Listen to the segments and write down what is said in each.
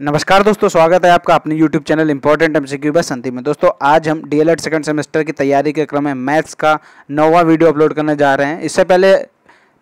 नमस्कार दोस्तों, स्वागत है आपका अपने YouTube चैनल इंपॉर्टेंट एमसीक्यू बस संति में दोस्तों, आज हम डीएलएड सेकंड सेमेस्टर की तैयारी के क्रम में मैथ्स का नौवा वीडियो अपलोड करने जा रहे हैं। इससे पहले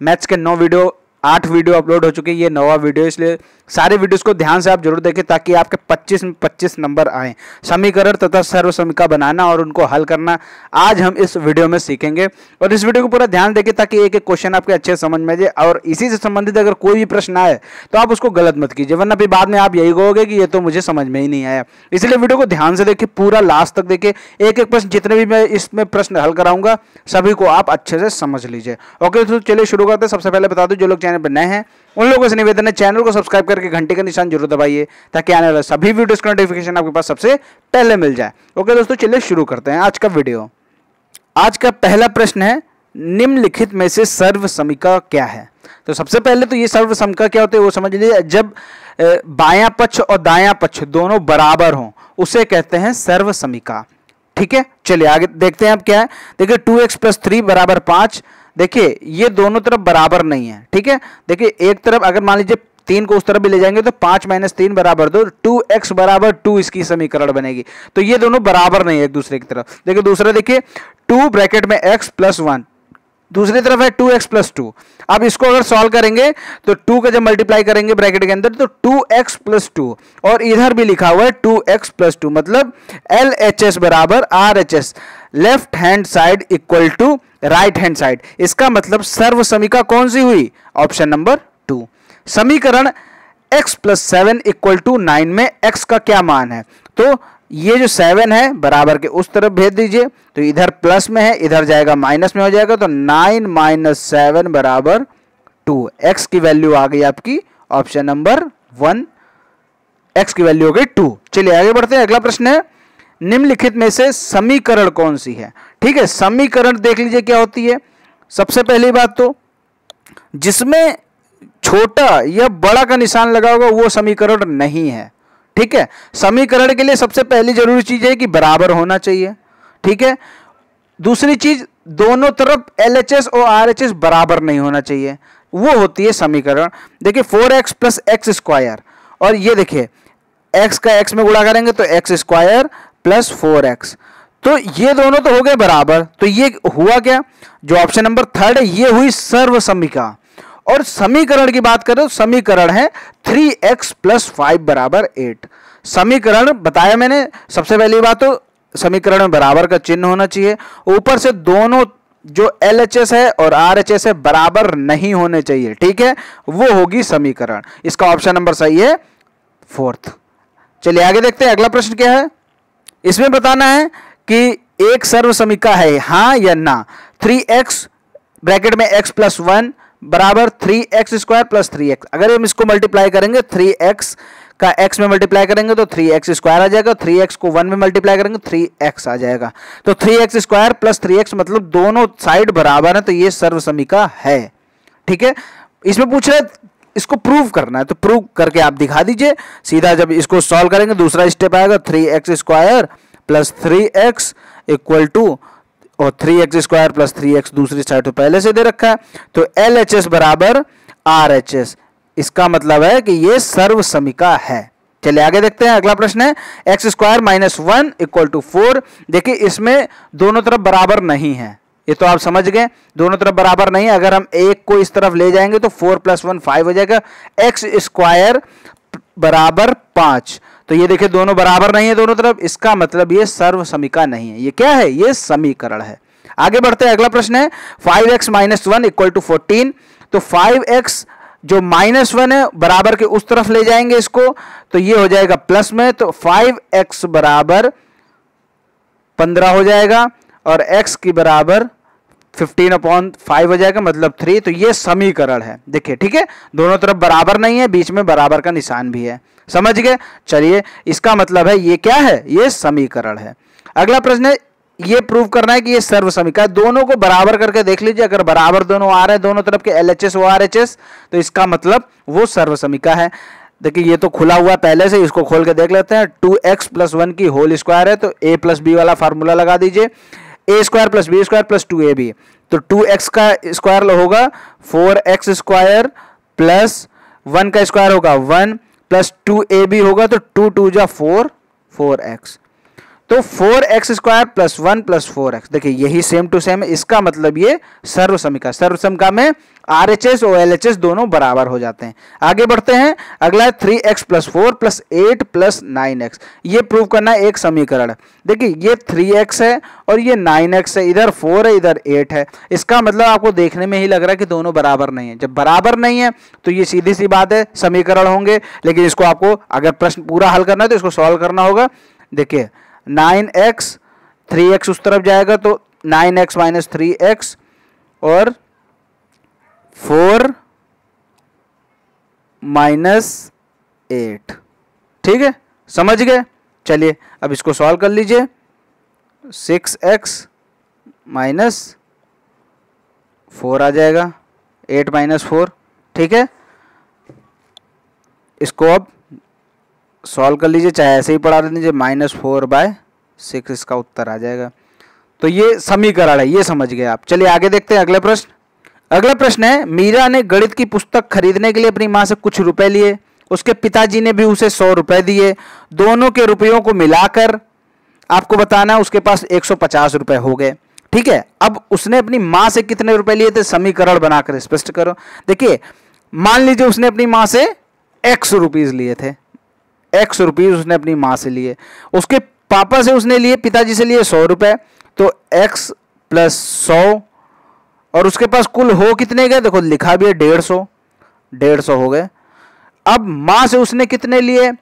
मैथ्स के नौ वीडियो आठ वीडियो अपलोड हो चुके हैं, ये नवा वीडियो इसलिए सारे वीडियोस को ध्यान से आप ज़रूर देखें ताकि आपके 25 में 25 नंबर आए। समीकरण तथा सर्व समीका बनाना और उनको हल करना, आज हम इस वीडियो में सीखेंगे। और इस वीडियो को पूरा ध्यान देखें ताकि एक एक क्वेश्चन आपके अच्छे समझ में आ जाए और इसी से संबंधित अगर कोई भी प्रश्न आए तो आप उसको गलत मत कीजिए, वरना फिर बाद में आप यही कहोगे कि ये तो मुझे समझ में ही नहीं आया। इसलिए वीडियो को ध्यान से देखें, पूरा लास्ट तक देखें एक एक प्रश्न जितने भी मैं इसमें प्रश्न हल कराऊँगा, सभी को आप अच्छे से समझ लीजिए। ओके तो चलिए शुरू करते सबसे पहले बता दूँ, जो लोग चैनल पर नए हैं, उन लोगों से निवेदन है, चैनल को सब्सक्राइब करके घंटे का निशान ज़रूर दबाइए, ताकि आने वाले सभी वीडियोस का नोटिफिकेशन आपके पास सबसे पहले मिल जाए। ओके दोस्तों, चलिए शुरू करते हैं आज का वीडियो। आज का पहला प्रश्न है, निम्नलिखित में से सर्व समीका क्या है? तो सबसे पहले तो ये सर्व समीका क्या होते हैं, वो समझ लीजिए, जब बायां पक्ष और दायां पक्ष दोनों बराबर हों, उसे कहते हैं सर्व समीका ठीक है? चलिए आगे देखते हैं अब क्या है। देखिए टू एक्स प्लस थ्री बराबर पाँच देखिए, ये दोनों तरफ़ बराबर नहीं है, ठीक है? देखिए, एक तरफ़ अगर मान लीजिए तीन को उस तरफ़ भी ले जाएँगे तो पाँच माइनस तीन बराबर दो, टू एक्स बराबर टू इसकी समीकरण बनेगी। तो ये दोनों बराबर नहीं है एक दूसरे की तरफ़। देखिए, दूसरा देखिए, टू ब्रैकेट में एक्स प्लस वन, दूसरी तरफ़ है टू एक्स प्लस टू। अब इसको अगर सॉल्व करेंगे तो टू का जब मल्टीप्लाई करेंगे ब्रैकेट के अंदर तो टू एक्स प्लस टू, और इधर भी लिखा हुआ है टू एक्स प्लस टू मतलब एल एच एस बराबर R H S, left hand side equal to right hand side. इसका मतलब सर्व समीका कौन सी हुई? Option number two. समीकरण x plus seven equal to nine में x का क्या मान है? तो ये जो सेवन है, बराबर के उस तरफ़ भेज दीजिए। तो इधर प्लस में है, इधर जाएगा माइनस में हो जाएगा। तो नाइन माइनस सेवन बराबर टू एक्स की वैल्यू आ गई आपकी ऑप्शन नंबर वन एक्स की वैल्यू हो गई टू चलिए आगे बढ़ते हैं, अगला प्रश्न है। निम्नलिखित में से समीकरण कौन सी है? ठीक है, समीकरण देख लीजिए क्या होती है। सबसे पहली बात तो जिसमें छोटा या बड़ा का निशान लगा होगा, वो समीकरण नहीं है। ठीक है, समीकरण के लिए सबसे पहली ज़रूरी चीज़ है कि बराबर होना चाहिए। ठीक है, दूसरी चीज़, दोनों तरफ़ एल एच एस और आर एच एस बराबर नहीं होना चाहिए। वो होती है समीकरण। देखिए, four x plus x square. और ये देखिए, एक्स का एक्स में गुणा करेंगे तो x square plus four x. तो ये दोनों तो हो गए बराबर। तो ये हुआ क्या? जो ऑप्शन नंबर थर्ड है, ये हुई सर्व समीका और समीकरण की बात करें तो समीकरण है थ्री एक्स प्लस फाइव बराबर एट। समीकरण बताया मैंने, सबसे पहली बात तो समीकरण में बराबर का चिन्ह होना चाहिए। ऊपर से दोनों जो एल एच एस है और आर एच एस है बराबर नहीं होने चाहिए, ठीक है? वो होगी समीकरण। इसका ऑप्शन नंबर सही है फोर्थ। चलिए आगे देखते हैं, अगला प्रश्न क्या है? इसमें बताना है कि एक सर्व समीका है हाँ या ना। थ्री एक्स ब्रैकेट में एक्स प्लस वन बराबर three x square plus three x. अगर हम इसको मल्टीप्लाई करेंगे, थ्री एक्स का x में मल्टीप्लाई करेंगे तो थ्री एक्स स्क्वायर आ जाएगा। थ्री एक्स को वन में मल्टीप्लाई करेंगे, थ्री एक्स आ जाएगा। तो three x square plus three x मतलब दोनों साइड बराबर है तो ये सर्व समीका है। ठीक है? इसमें पूछ रहे इसको प्रूव करना है। तो प्रूव करके आप दिखा दीजिए। सीधा जब इसको सॉल्व करेंगे, दूसरा स्टेप आएगा three x square plus three x equal to और three x square plus three x दूसरी साइड तो पहले से दे रखा है। तो एल एच एस बराबर आर एच एस इसका मतलब है कि ये सर्व समीका है। चलिए आगे देखते हैं, अगला प्रश्न है। X square minus one equal to four देखिए, इसमें दोनों तरफ़ बराबर नहीं है। ये तो आप समझ गए, दोनों तरफ़ बराबर नहीं अगर हम एक को इस तरफ़ ले जाएँगे तो फोर प्लस वन फाइव हो जाएगा। एक्स स्क्वायर बराबर पाँच। तो ये देखिए, दोनों बराबर नहीं है दोनों तरफ़। इसका मतलब ये सर्व समीका नहीं है। ये क्या है? ये समीकरण है। आगे बढ़ते हैं। अगला प्रश्न है, five x minus one equal to fourteen. तो फाइव एक्स जो माइनस वन है, बराबर के उस तरफ़ ले जाएँगे इसको। तो ये हो जाएगा प्लस में। तो फाइव एक्स बराबर पंद्रह हो जाएगा और एक्स की बराबर फिफ्टीन अपॉन फाइव हो जाएगा मतलब थ्री तो ये समीकरण है। देखिए, ठीक है? दोनों तरफ़ बराबर नहीं है, बीच में बराबर का निशान भी है। समझ गए? चलिए, इसका मतलब है ये क्या है? ये समीकरण है। अगला प्रश्न है, ये प्रूव करना है कि ये सर्व समीकरण दोनों को बराबर करके देख लीजिए, अगर बराबर दोनों आ रहे हैं, दोनों तरफ़ के एल एच एस ओ आर एच एस तो इसका मतलब वो सर्व समीका है। देखिए, ये तो खुला हुआ पहले से, इसको खोल के देख लेते हैं। टू एक्स प्लस वन की होल स्क्वायर है तो ए प्लस बी वाला फार्मूला लगा दीजिए। A square plus B square plus two A B तो टू एक्स का स्क्वायर होगा four x square plus one का स्क्वायर होगा one plus two A B होगा तो टू टू जा फोर फोर एक्स तो four x square plus one plus four x देखिए, यही सेम टू सेम इसका मतलब ये सर्व समीका सर्व समीका में आर एच एस और एल एच एस दोनों बराबर हो जाते हैं। आगे बढ़ते हैं। अगला है three x plus four plus eight plus nine x ये प्रूव करना एक समीकरण। देखिए, ये थ्री एक्स है और ये नाइन एक्स है। इधर फोर है, इधर एट है। इसका मतलब आपको देखने में ही लग रहा है कि दोनों बराबर नहीं है। जब बराबर नहीं है तो ये सीधी सी बात है, समीकरण होंगे। लेकिन इसको आपको अगर प्रश्न पूरा हल करना है तो इसको सॉल्व करना होगा। देखिए नाइन एक्स, थ्री एक्स उस तरफ़ जाएगा तो nine x minus three x और फोर माइनस एट। ठीक है? समझ गए? चलिए, अब इसको सॉल्व कर लीजिए। सिक्स एक्स माइनस फोर आ जाएगा। Eight minus four. ठीक है? इसको अब सॉल्व कर लीजिए, चाहे ऐसे ही पढ़ा दीजिए माइनस फोर बाय सिक्स इसका उत्तर आ जाएगा। तो ये समीकरण है, ये समझ गए आप। चलिए आगे देखते हैं अगले प्रश्न। अगला प्रश्न है, मीरा ने गणित की पुस्तक खरीदने के लिए अपनी माँ से कुछ रुपए लिए, उसके पिताजी ने भी उसे सौ रुपए दिए, दोनों के रुपयों को मिलाकर आपको बताना उसके पास एक सौ पचास रुपए हो गए। ठीक है, अब उसने अपनी माँ से कितने रुपए लिए थे, समीकरण बनाकर स्पष्ट करो। देखिए, मान लीजिए उसने अपनी माँ से एक्स रुपीज़ लिए थे। एक्स रुपीज़ उसने अपनी माँ से लिए। उसके पापा से उसने लिए, पिताजी से लिए सौ रुपए। तो एक्स प्लस सौ, और उसके पास कुल हो कितने गए? देखो, लिखा भी है डेढ़ सौ। डेढ़ सौ हो गए। अब माँ से उसने कितने लिए?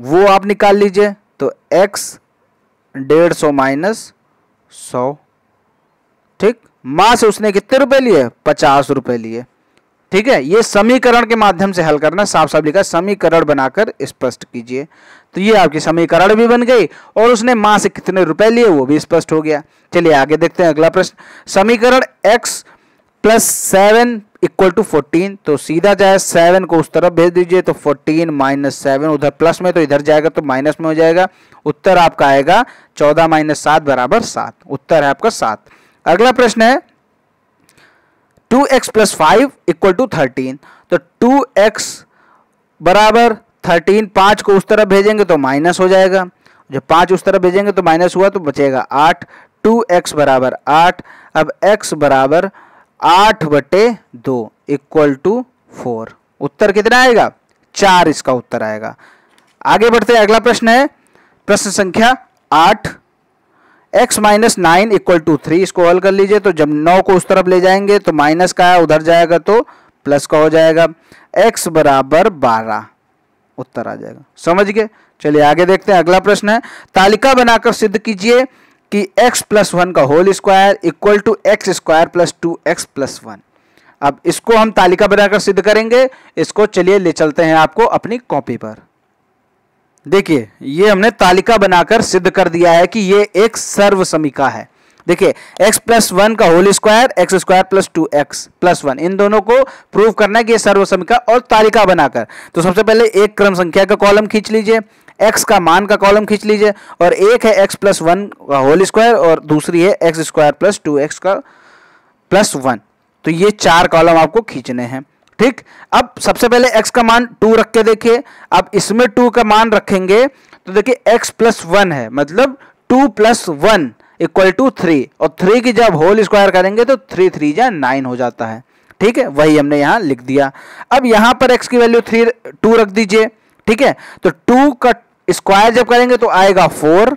वो आप निकाल लीजिए। तो एक्स डेढ़ सौ माइनस सौ। ठीक? माँ से उसने कितने रुपए लिए? पचास रुपए लिए। ठीक है? ये समीकरण के माध्यम से हल करना साफ़ साफ़ लिखा, समीकरण बनाकर स्पष्ट कीजिए। तो ये आपकी समीकरण भी बन गई और उसने माँ से कितने रुपए लिए वो भी स्पष्ट हो गया। चलिए आगे देखते हैं अगला प्रश्न। समीकरण x plus seven equal to fourteen तो सीधा जाए सेवन को उस तरफ़ भेज दीजिए तो फोर्टीन माइनस सेवन उधर प्लस में तो इधर जाएगा तो माइनस में हो जाएगा। उत्तर आपका आएगा, चौदह माइनस सात बराबर सात। उत्तर है आपका सात। अगला प्रश्न है two x plus five equal to thirteen. तो टू एक्स बराबर थर्टीन, पाँच को उस तरफ़ भेजेंगे तो माइनस हो जाएगा। जब पाँच उस तरफ़ भेजेंगे तो माइनस हुआ तो बचेगा आठ। टू एक्स बराबर आठ। अब एक्स बराबर आठ बटे दो इक्वल टू फोर। उत्तर कितना आएगा? चार इसका उत्तर आएगा। आगे बढ़ते हैं, अगला प्रश्न है। प्रश्न संख्या आठ। X minus nine equal to three इसको हल कर लीजिए तो जब नौ को उस तरफ़ ले जाएँगे तो माइनस का उधर जाएगा तो प्लस का हो जाएगा। एक्स बराबर बारह, उत्तर आ जाएगा। समझ गए? चलिए आगे देखते हैं, अगला प्रश्न है। तालिका बनाकर सिद्ध कीजिए कि x प्लस वन का whole square equal to x square plus two x plus one अब इसको हम तालिका बनाकर सिद्ध करेंगे। इसको चलिए ले चलते हैं आपको अपनी कॉपी पर। देखिए, ये हमने तालिका बनाकर सिद्ध कर दिया है कि ये एक सर्व समीका है। देखिए, x प्लस वन का whole square x square plus two x plus one इन दोनों को प्रूव करना है कि ये सर्व समीका और तालिका बनाकर। तो सबसे पहले एक क्रम संख्या का कॉलम खींच लीजिए, x का मान का कॉलम खींच लीजिए, और एक है x प्लस वन का होल स्क्वायर और दूसरी है x square plus two x का प्लस वन तो ये चार कॉलम आपको खींचने हैं। ठीक? अब सबसे पहले x का मान टू रख के देखिए। अब इसमें टू का मान रखेंगे तो देखिए x प्लस वन है मतलब two plus one equal to three और थ्री की जब होल स्क्वायर करेंगे तो थ्री थ्री जा नाइन हो जाता है। ठीक है? वही हमने यहाँ लिख दिया। अब यहाँ पर x की वैल्यू थ्री टू रख दीजिए। ठीक है? तो टू का स्क्वायर जब करेंगे तो आएगा फोर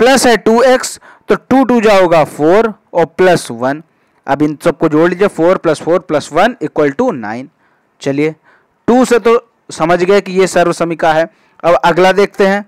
प्लस है टू एक्स तो टू टू जाओगा फोर और प्लस वन अब इन सबको जोड़ लीजिए, four plus four plus one equal to nine. चलिए, टू से तो समझ गए कि ये सर्व समीका है। अब अगला देखते हैं।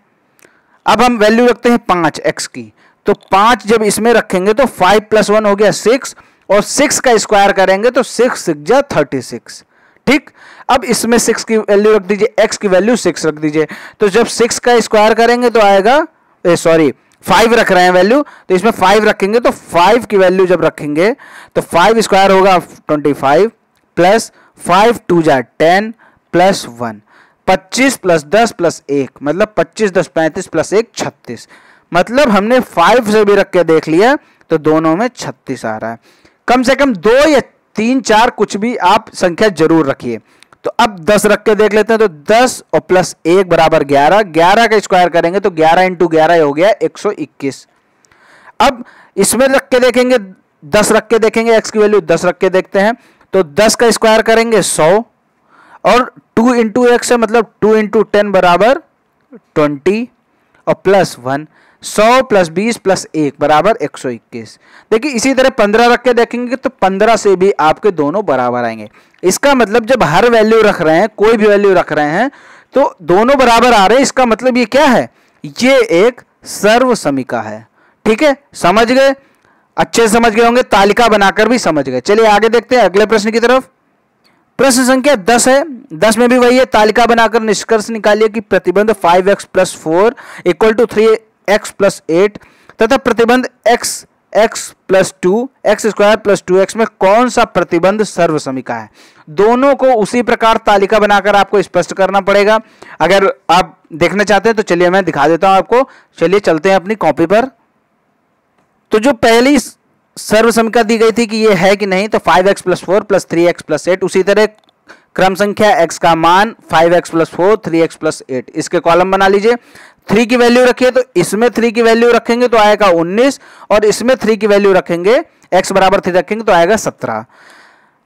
अब हम वैल्यू रखते हैं पाँच एक्स की। तो पाँच जब इसमें रखेंगे तो फाइव प्लस वन हो गया सिक्स और सिक्स का स्क्वायर करेंगे तो सिक्स सिक्स जा थर्टी सिक्स ठीक? अब इसमें सिक्स की वैल्यू रख दीजिए एक्स की वैल्यू सिक्स रख दीजिए। तो जब सिक्स का स्क्वायर करेंगे तो आएगा सॉरी फाइव रख रहे हैं वैल्यू तो इसमें फाइव रखेंगे तो फाइव की वैल्यू जब रखेंगे तो फाइव स्क्वायर होगा twenty five plus five two जा टेन प्लस वन पच्चीस प्लस दस प्लस एक मतलब पच्चीस दस पैंतीस प्लस एक छत्तीस. मतलब हमने फाइव से भी रख के देख लिया तो दोनों में छत्तीस आ रहा है. कम से कम दो या तीन चार कुछ भी आप संख्या ज़रूर रखिए. तो अब दस रख के देख लेते हैं तो दस और प्लस एक बराबर ग्यारह। ग्यारह का स्क्वायर करेंगे तो ग्यारह इंटू ग्यारह हो गया एक सौ इक्कीस। अब इसमें रख के देखेंगे, दस रख के देखेंगे एक्स की वैल्यू दस रख के देखते हैं। तो दस का स्क्वायर करेंगे सौ और टू इंटू एक्स है मतलब टू इंटू टेन बराबर ट्वेंटी और प्लस वन सौ प्लस बीस प्लस एक बराबर एक सौ इक्कीस। देखिए, इसी तरह पंद्रह रख के देखेंगे तो पंद्रह से भी आपके दोनों बराबर आएँगे। इसका मतलब जब हर वैल्यू रख रहे हैं, कोई भी वैल्यू रख रहे हैं तो दोनों बराबर आ रहे हैं, इसका मतलब ये क्या है? ये एक सर्व समीका है। ठीक है? समझ गए? अच्छे समझ गए होंगे? तालिका बनाकर भी समझ गए। चलिए, आगे देखते हैं अगले प्रश्न की तरफ़। प्रश्न संख्या दस है। दस में भी वही है। तालिका बनाकर निष्कर्ष निकालिए कि प्रतिबंध five x plus four equal to three x plus eight तथा प्रतिबंध x x plus two x square plus two x में कौन सा प्रतिबंध सर्व समीका है? दोनों को उसी प्रकार तालिका बनाकर आपको स्पष्ट करना पड़ेगा। अगर आप देखना चाहते हैं तो चलिए मैं दिखा देता हूँ आपको। चलिए चलते हैं अपनी कॉपी पर। तो जो पहली सर्व समीका दी गई थी कि ये है कि नहीं तो five x plus four plus three x plus eight उसी तरह क्रम संख्या x का मान 5x plus four three x plus eight इसके कॉलम बना लीजिए। थ्री की वैल्यू रखिए तो इसमें थ्री की वैल्यू रखेंगे तो आएगा उन्नीस और इसमें थ्री की वैल्यू रखेंगे एक्स बराबर थ्री रखेंगे तो आएगा सत्रह।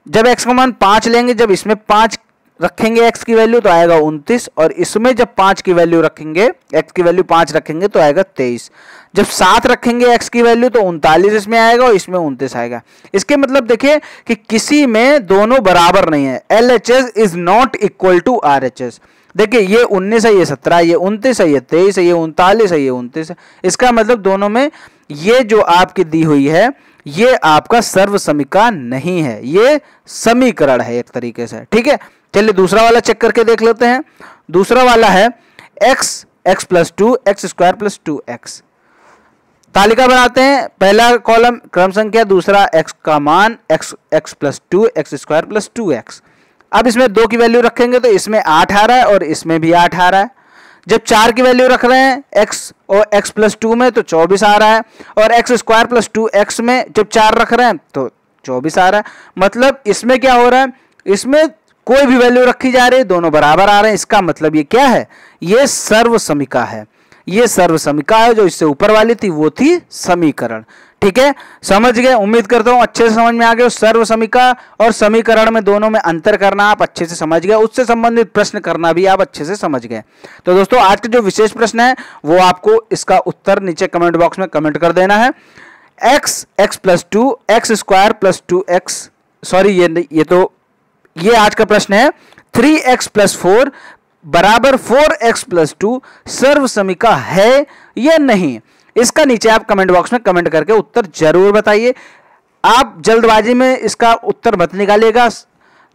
जब x का मान पाँच लेंगे, जब इसमें पाँच रखेंगे एक्स की वैल्यू तो आएगा उनतीस और इसमें जब पाँच की वैल्यू रखेंगे एक्स की वैल्यू पाँच रखेंगे तो आएगा तेईस। जब सात रखेंगे एक्स की वैल्यू तो उनतालीस इसमें आएगा और इसमें उनतीस आएगा। इसके मतलब देखिए कि किसी में दोनों बराबर नहीं है। L H S is not equal to R H S देखिए ये उन्नीस है, ये सत्रह ये उनतीस है, ये तेईस है, ये उनतालीस है, ये उनतीस है। इसका मतलब दोनों में ये जो आपकी दी हुई है, ये आपका सर्व समीका नहीं है। ये समीकरण है एक तरीके से। ठीक है? चलिए दूसरा वाला चेक करके देख लेते हैं। दूसरा वाला है x x plus two x square plus two x तालिका बनाते हैं। पहला कॉलम क्रम संख्या, दूसरा एक्स का मान x x plus two x square plus two x अब इसमें दो की वैल्यू रखेंगे तो इसमें आठ आ रहा है और इसमें भी आठ आ रहा है। जब चार की वैल्यू रख रहे हैं एक्स और एक्स प्लस टू में तो चौबीस आ रहा है और x square plus two x में जब चार रख रहे हैं तो चौबीस आ रहा है। मतलब इसमें क्या हो रहा है? इसमें कोई भी वैल्यू रखी जा रही है, दोनों बराबर आ रहे हैं। इसका मतलब ये क्या है? ये सर्व समीका है। ये सर्व समीका है, जो इससे ऊपर वाली थी, वो थी समीकरण। ठीक है? समझ गए? उम्मीद करता हूँ अच्छे से समझ में आ गए। सर्व समीका और समीकरण में दोनों में अंतर करना आप अच्छे से समझ गए। उससे संबंधित प्रश्न करना भी आप अच्छे से समझ गए। तो दोस्तों, आज का जो विशेष प्रश्न है, वो आपको इसका उत्तर नीचे कमेंट बॉक्स में कमेंट कर देना है। X x plus two x square plus two x sorry ये ये तो ये आज का प्रश्न है। थ्री एक्स प्लस फोर बराबर फोर एक्स प्लस टू सर्व समीका है या नहीं? इसका नीचे आप कमेंट बॉक्स में कमेंट करके उत्तर ज़रूर बताइए। आप जल्दबाजी में इसका उत्तर मत निकालिएगा।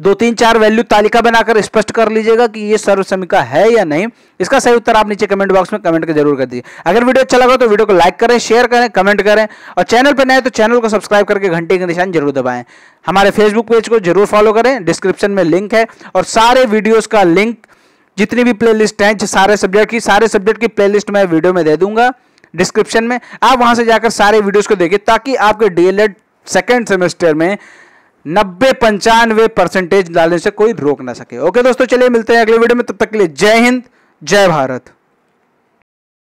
दो तीन चार वैल्यू तालिका बनाकर स्पष्ट कर लीजिएगा कि ये सर्व समीका है या नहीं। इसका सही उत्तर आप नीचे कमेंट बॉक्स में कमेंट कर ज़रूर कर दीजिए। अगर वीडियो अच्छा लगा तो वीडियो को लाइक करें शेयर करें कमेंट करें और चैनल पर नए तो चैनल को सब्सक्राइब करके घंटे का निशान ज़रूर दबाएँ। हमारे फेसबुक पेज को ज़रूर फॉलो करें। डिस्क्रिप्शन में लिंक है और सारे वीडियोज़ का लिंक जितनी भी प्लेलिस्ट हैं सारे सब्जेक्ट की, सारे सब्जेक्ट की प्लेलिस्ट मैं वीडियो में दे दूँगा डिस्क्रिप्शन में। आप वहाँ से जाकर सारे वीडियोस को देखिए, ताकि आपके डीएलएड सेकेंड सेमेस्टर में नब्बे पंचानवे परसेंटेज डालने से कोई रोक ना सके। ओके दोस्तों, चलिए मिलते हैं अगले वीडियो में, तब तक के लिए जय हिंद, जय भारत।